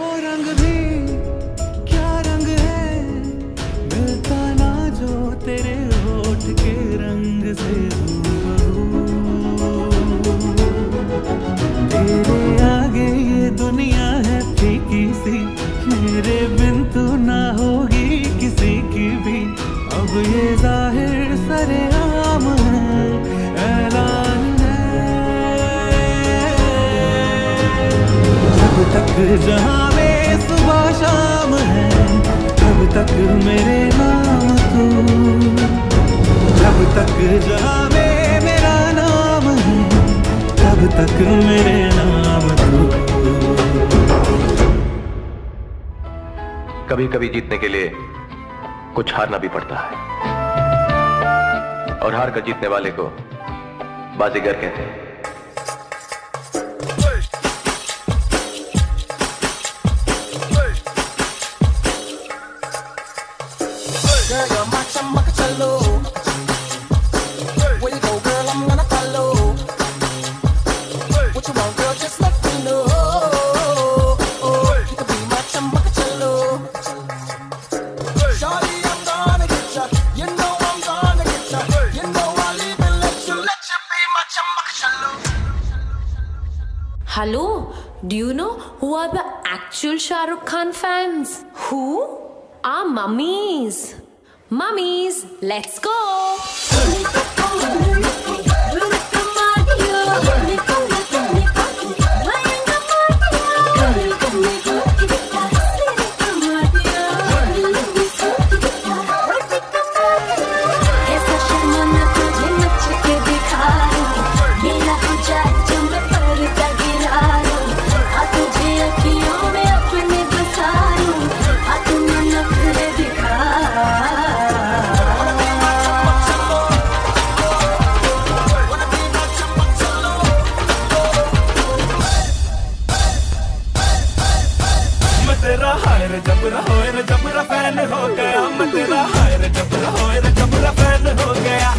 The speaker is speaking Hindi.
रंग भी जब तक जहाँ सुबह शाम है तब तक मेरे नाम तू। जब तक जहाँ में मेरा नाम है तब तक मेरे नाम तू। कभी कभी जीतने के लिए कुछ हारना भी पड़ता है। और हार कर जीतने वाले को बाजीगर कहते हैं। Hello, do you know who are the actual Shah Rukh Khan fans? Who? Our mummies. Mummies, let's go. रे जबरा होए रे फ़ैन हो गया मैं तेरा हाय रे जबरा होए जबरा फ़ैन हो गया।